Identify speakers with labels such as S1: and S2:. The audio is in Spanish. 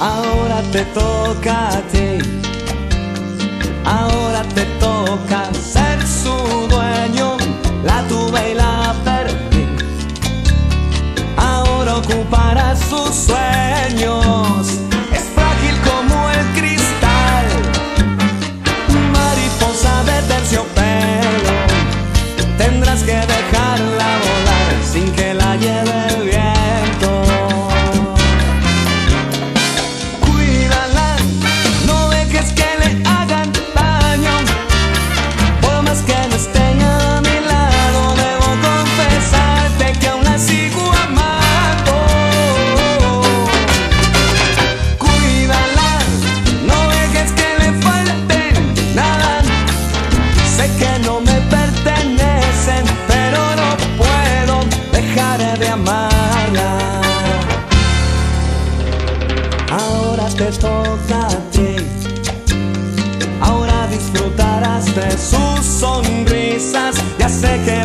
S1: Ahora te toca a ti. Ahora te toca ser su dueño. La tuve y la perdí. Ahora ocuparás su sueño. toda ti. Ahora disfrutarás de sus sonrisas, ya sé que